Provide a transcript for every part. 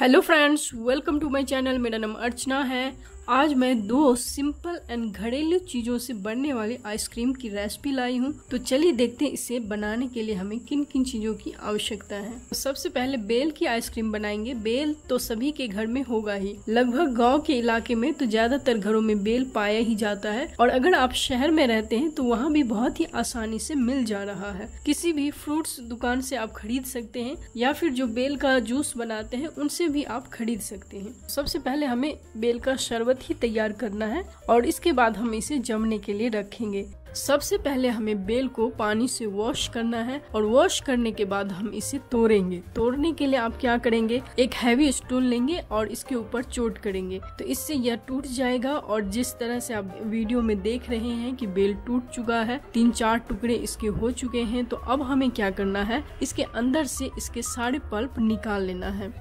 Hello friends welcome to my channel मेरा नाम अर्चना है आज मैं दो सिंपल एंड घरेलू चीज़ों से बनने वाली आइसक्रीम की रेसिपी लाई हूँ। तो चलिए देखते हैं इसे बनाने के लिए हमें किन किन चीज़ों की आवश्यकता है। सबसे पहले बेल की आइसक्रीम बनाएँगे। बेल तो सभी के घर में होगा ही। लगभग गाँव के इलाके में तो ज़्यादातर घरों में बेल पाया ही जाता है और अगर आप शहर में रहते हैं तो वहाँ भी बहुत ही आसानी से मिल जा रहा है। किसी भी फ्रूट्स दुकान से आप खरीद सकते हैं या फिर जो बेल का जूस बनाते हैं उनसे भी आप खरीद सकते हैं। सबसे पहले हमें बेल का शरबत ही तैयार करना है और इसके बाद हम इसे जमने के लिए रखेंगे। सबसे पहले हमें बेल को पानी से वॉश करना है और वॉश करने के बाद हम इसे तोड़ेंगे। तोड़ने के लिए आप क्या करेंगे? एक हैवी स्टूल लेंगे और इसके ऊपर चोट करेंगे। तो इससे यह टूट जाएगा और जिस तरह से आप वीडियो में देख रहे हैं कि बेल टूट चुका है तीन चार टुकड़े इसके हो चुके हैं तो अब हमें क्या करना है? इसके अंदर से इसके सारे पल्प निकाल लेना है।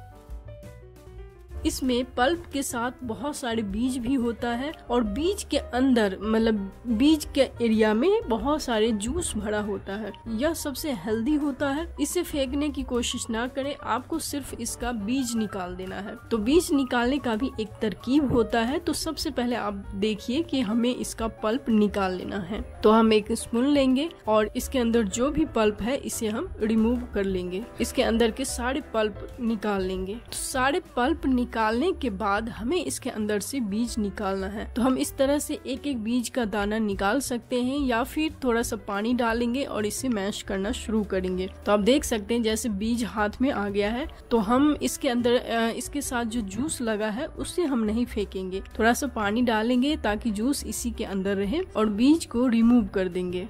इसमें पल्प के साथ बहुत सारे बीज भी होता है और बीज के अंदर मतलब बीज के एरिया में बहुत सारे जूस भरा होता है। यह सबसे हेल्दी होता है। इसे फेंकने की कोशिश ना करें। आपको सिर्फ़ इसका बीज निकाल देना है। तो बीज निकालने का भी एक तरकीब होता है। तो सबसे पहले आप देखिए कि हमें इसका पल्प निकाल लेना है। तो हम एक स्पून लेंगे और इसके अंदर जो भी पल्प है, इसे हम रिमूव कर लेंगे। इसके अंदर के सारे पल्प निकाल लेंगे। तो सारे पल्प निकाल निकालने के बाद हमें इसके अंदर से बीज निकालना है। तो हम इस तरह से एक एक बीज का दाना निकाल सकते हैं या फिर थोड़ा सा पानी डालेंगे और इसे मैश करना शुरू करेंगे। तो आप देख सकते हैं जैसे बीज हाथ में आ गया है तो हम इसके अंदर इसके साथ जो जूस लगा है उसे हम नहीं फेंकेंगे। थोड़ा सा पानी डालेंगे ताकि जूस इसी के अंदर रहे और बीज को रिमूव कर देंगे।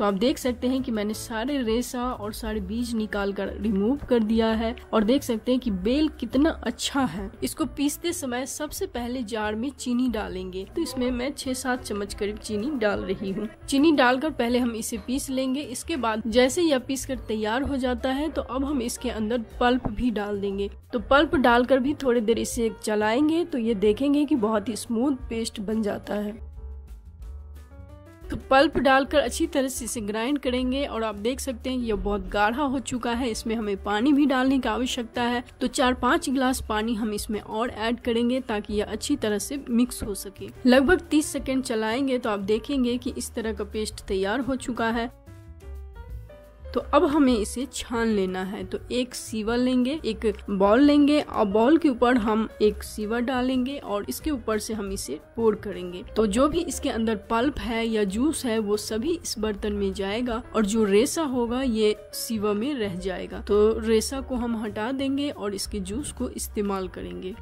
तो आप देख सकते हैं कि मैंने सारे रेसा और सारे बीज निकाल कर रिमूव कर दिया है और देख सकते हैं कि बेल कितना अच्छा है। इसको पीसते समय सबसे पहले जार में चीनी डालेंगे। तो इसमें मैं छह सात चम्मच करीब चीनी डाल रही हूँ। चीनी डालकर पहले हम इसे पीस लेंगे। इसके बाद जैसे यह पीस कर तैयार हो जाता है तो अब हम इसके अंदर पल्प भी डाल देंगे। तो पल्प डालकर भी थोड़ी देर इसे चलाएँगे तो ये देखेंगे कि बहुत ही स्मूथ पेस्ट बन जाता है। तो पल्प डालकर अच्छी तरह से इसे ग्राइंड करेंगे और आप देख सकते हैं ये बहुत गाढ़ा हो चुका है। इसमें हमें पानी भी डालने की आवश्यकता है। तो चार पाँच गिलास पानी हम इसमें और ऐड करेंगे ताकि यह अच्छी तरह से मिक्स हो सके। लगभग तीस सेकेंड चलाएँगे तो आप देखेंगे कि इस तरह का पेस्ट तैयार हो चुका है। तो अब हमें इसे छान लेना है। तो एक सीवा लेंगे, एक बॉल लेंगे और बॉल के ऊपर हम एक सीवा डालेंगे और इसके ऊपर से हम इसे पोर करेंगे। तो जो भी इसके अंदर पल्प है या जूस है, वो सभी इस बर्तन में जाएगा और जो रेसा होगा, ये सीवा में रह जाएगा। तो रेसा को हम हटा देंगे और इसके जूस को इस्तेमाल करेंगे।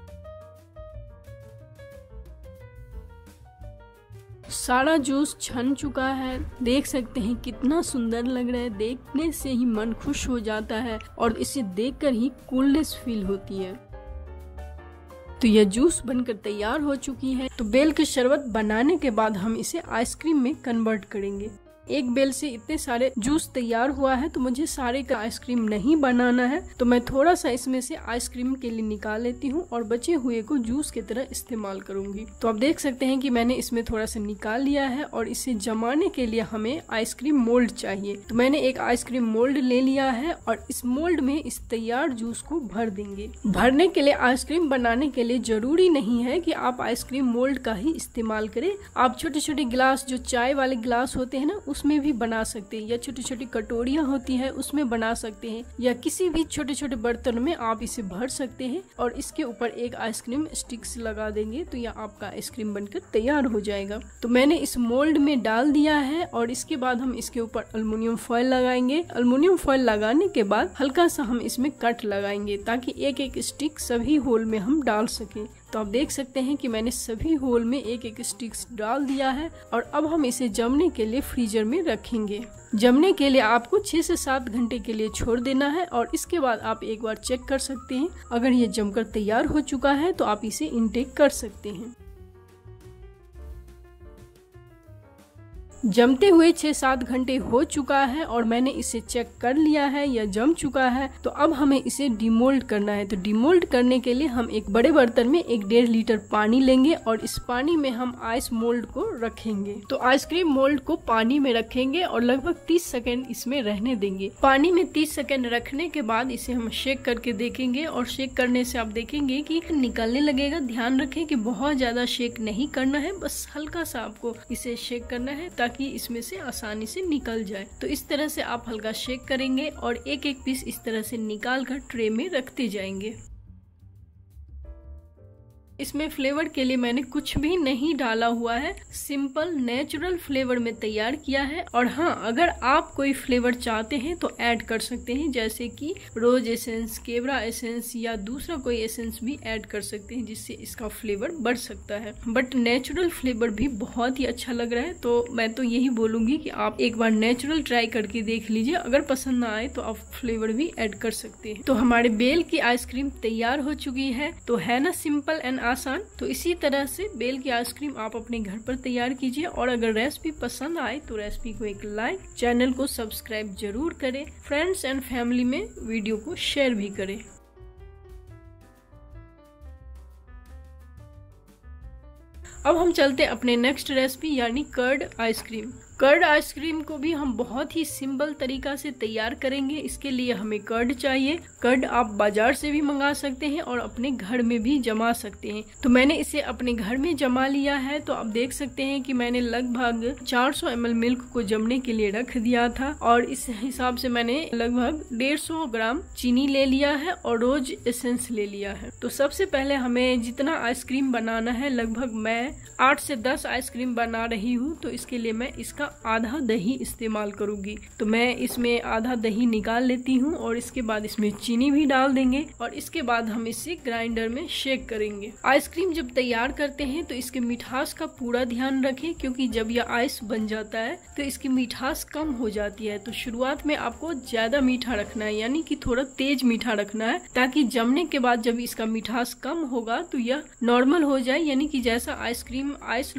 सारा जूस छन चुका है। देख सकते हैं कितना सुंदर लग रहा है। देखने से ही मन खुश हो जाता है और इसे देखकर ही कूलनेस फील होती है। तो यह जूस बनकर तैयार हो चुकी है। तो बेल के शरबत बनाने के बाद हम इसे आइसक्रीम में कन्वर्ट करेंगे। एक बेल से इतने सारे जूस तैयार हुआ है तो मुझे सारे का आइसक्रीम नहीं बनाना है। तो मैं थोड़ा सा इसमें से आइसक्रीम के लिए निकाल लेती हूँ और बचे हुए को जूस की तरह इस्तेमाल करूँगी। तो आप देख सकते हैं कि मैंने इसमें थोड़ा सा निकाल लिया है और इसे जमाने के लिए हमें आइसक्रीम मोल्ड चाहिए। तो मैंने एक आइसक्रीम मोल्ड ले लिया है और इस मोल्ड में इस तैयार जूस को भर देंगे। भरने के लिए आइसक्रीम बनाने के लिए ज़रूरी नहीं है की आप आइसक्रीम मोल्ड का ही इस्तेमाल करें। आप छोटे छोटे गिलास, जो चाय वाले गिलास होते हैं ना उसमें भी बना सकते हैं, या छोटी छोटी कटोरियाँ होती है, उसमें बना सकते हैं, या किसी भी छोटे छोटे बर्तन में आप इसे भर सकते हैं और इसके ऊपर एक आइसक्रीम स्टिक्स लगा देंगे तो यह आपका आइसक्रीम बनकर तैयार हो जाएगा। तो मैंने इस मोल्ड में डाल दिया है और इसके बाद हम इसके ऊपर अल्मोनियम फॉयल लगाएँगे। अल्मोनियम फॉयल लगाने के बाद हल्का सा हम इसमें कट लगाएँगे, ताकि एक एक स्टिक सभी होल में हम डाल सके। तो आप देख सकते हैं कि मैंने सभी होल में एक एक स्टिक्स डाल दिया है और अब हम इसे जमने के लिए फ्रीजर में रखेंगे। जमने के लिए आपको छह से सात घंटे के लिए छोड़ देना है और इसके बाद आप एक बार चेक कर सकते हैं। अगर ये जमकर तैयार हो चुका है तो आप इसे इनटेक कर सकते हैं। जमते हुए छह सात घंटे हो चुका है और मैंने इसे चेक कर लिया है या जम चुका है तो अब हमें इसे डिमोल्ड करना है। तो डिमोल्ड करने के लिए हम एक बड़े बर्तन में एक डेढ़ लीटर पानी लेंगे और इस पानी में हम आइस मोल्ड को रखेंगे। तो आइसक्रीम मोल्ड को पानी में रखेंगे और लगभग तीस सेकेंड इसमें रहने देंगे। पानी में तीस सेकेंड रखने के बाद इसे हम शेक करके देखेंगे और शेक करने से आप देखेंगे की निकलने लगेगा। ध्यान रखें की बहुत ज़्यादा शेक नहीं करना है, बस हल्का सा आपको इसे शेक करना है ताकि इसमें से आसानी से निकल जाए। तो इस तरह से आप हल्का शेक करेंगे और एक एक पीस इस तरह से निकाल कर ट्रे में रखते जाएँगे। इसमें फ्लेवर के लिए मैंने कुछ भी नहीं डाला हुआ है। सिंपल, नेचुरल फ्लेवर में तैयार किया है। और हाँ अगर आप कोई फ्लेवर चाहते हैं तो ऐड कर सकते हैं। जैसे कि रोज एसेंस, केवरा एसेंस या दूसरा कोई एसेंस भी ऐड कर सकते हैं, जिससे इसका फ्लेवर बढ़ सकता है। बट नेचुरल फ्लेवर भी बहुत ही अच्छा लग रहा है। तो मैं तो यही बोलूँगी कि आप एक बार नेचुरल ट्राई करके देख लीजिए। अगर पसंद ना आए तो आप फ्लेवर भी ऐड कर सकते हैं। तो हमारे बेल की आइसक्रीम तैयार हो चुकी है। तो है ना, सिंपल एंड आसान तो इसी तरह से बेल की आइसक्रीम आप अपने घर पर तैयार कीजिए और अगर रेसिपी पसंद आए तो रेसिपी को एक लाइक चैनल को सब्सक्राइब ज़रूर करें। फ्रेंड्स एंड फैमिली में वीडियो को शेयर भी करें। अब हम चलते अपने नेक्स्ट रेसिपी यानी curd ice cream curd ice cream को भी हम बहुत ही सिंपल तरीका से तैयार करेंगे। इसके लिए हमें कर्ड चाहिए। कर्ड आप बाज़ार से भी मंगा सकते हैं और अपने घर में भी जमा सकते हैं। तो मैंने इसे अपने घर में जमा लिया है। तो आप देख सकते हैं कि मैंने लगभग 400 सौ मिल्क को जमने के लिए रख दिया था और इस हिसाब से मैंने लगभग 150 ग्राम चीनी ले लिया है और रोज एसेंस ले लिया है। तो सबसे पहले हमें जितना आइसक्रीम बनाना है, लगभग मैं आठ से दस आइसक्रीम बना रही हूँ। तो इसके लिए मैं इसका आधा दही इस्तेमाल करूँगी। तो मैं इसमें आधा दही निकाल लेती हूँ और इसके बाद इसमें चीनी भी डाल देंगे और इसके बाद हम इसे ग्राइंडर में शेक करेंगे। आइसक्रीम जब तैयार करते हैं तो इसके मिठास का पूरा ध्यान रखें, क्योंकि जब यह आइस बन जाता है तो इसकी मिठास कम हो जाती है। तो शुरुआत में आपको ज़्यादा मीठा रखना है, यानी कि थोड़ा तेज मीठा रखना है, ताकि जमने के बाद जब इसका मिठास कम होगा तो यह नॉर्मल हो जाए, यानी कि जैसा आइसक्रीम आइस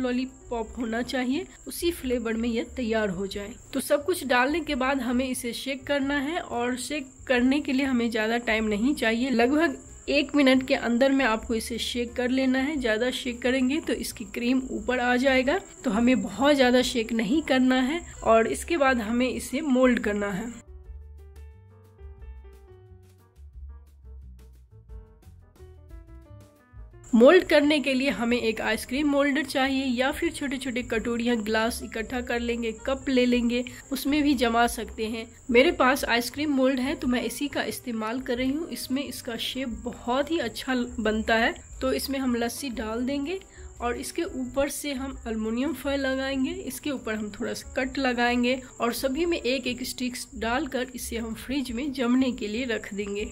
लॉलीपॉप होना चाहिए, उसी फ्लेवर में यह तैयार हो जाए। तो सब कुछ डालने के बाद हमें इसे शेक करना है और शेक करने के लिए हमें ज़्यादा टाइम नहीं चाहिए। लगभग एक मिनट के अंदर में आपको इसे शेक कर लेना है। ज़्यादा शेक करेंगे तो इसकी क्रीम ऊपर आ जाएगा। तो हमें बहुत ज़्यादा शेक नहीं करना है और इसके बाद हमें इसे मोल्ड करना है। मोल्ड करने के लिए हमें एक आइसक्रीम मोल्डर चाहिए या फिर छोटे छोटे कटोरियाँ, ग्लास इकट्ठा कर लेंगे, कप ले लेंगे, उसमें भी जमा सकते हैं। मेरे पास आइसक्रीम मोल्ड है तो मैं इसी का इस्तेमाल कर रही हूँ। इसमें इसका शेप बहुत ही अच्छा बनता है। तो इसमें हम लस्सी डाल देंगे और इसके ऊपर से हम अल्मोनियम फॉयल लगाएँगे। इसके ऊपर हम थोड़ा सा कट लगाएँगे और सभी में एक एक स्टिक्स डालकर इसे हम फ्रिज में जमने के लिए रख देंगे।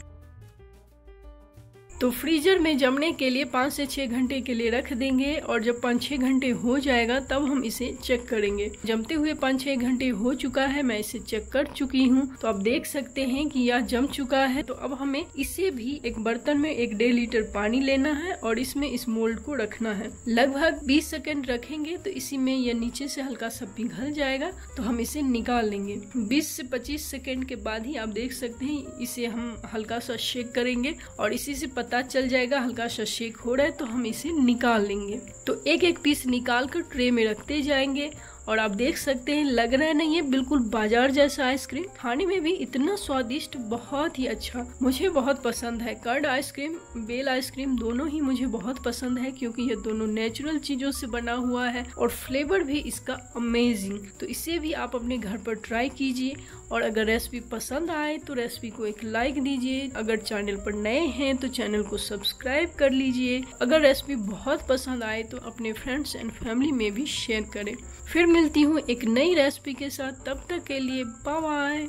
तो फ्रीजर में जमने के लिए पाँच से छः घंटे के लिए रख देंगे और जब पाँच छः घंटे हो जाएगा, तब हम इसे चेक करेंगे। जमते हुए पाँच छः घंटे हो चुका है, मैं इसे चेक कर चुकी हूँ। तो आप देख सकते हैं कि यह जम चुका है। तो अब हमें इसे भी एक बर्तन में एक डेढ़ लीटर पानी लेना है और इसमें इस मोल्ड को रखना है। लगभग बीस सेकेंड रखेंगे तो इसी में यह नीचे से हल्का सा पिघल जाएगा। तो हम इसे निकाल लेंगे। बीस से पच्चीस सेकेंड के बाद ही आप देख सकते हैं, इसे हम हल्का सा शेक करेंगे और इसी से पता चल जाएगा, हल्का सा शेक हो रहा है तो हम इसे निकाल लेंगे। तो एक एक पीस निकाल कर ट्रे में रखते जाएँगे, और आप देख सकते हैं, लग रहा है ना ये बिल्कुल बाज़ार जैसा आइसक्रीम। खाने में भी इतना स्वादिष्ट, बहुत ही अच्छा। मुझे बहुत पसंद है। कर्ड आइसक्रीम, बेल आइसक्रीम दोनों ही मुझे बहुत पसंद है, क्योंकि ये दोनों नेचुरल चीज़ों से बना हुआ है, और फ्लेवर भी इसका अमेजिंग। तो इसे भी आप अपने घर पर ट्राई कीजिए और अगर रेसिपी पसंद आए तो रेसिपी को एक लाइक दीजिए। अगर चैनल पर नए हैं तो चैनल को सब्सक्राइब कर लीजिए। अगर रेसिपी बहुत पसंद आए तो अपने फ्रेंड्स एंड फैमिली में भी शेयर करें। फिर मिलती हूँ एक नई रेसिपी के साथ। तब तक के लिए बाय